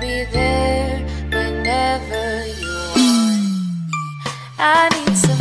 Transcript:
be there whenever you want me. I need some.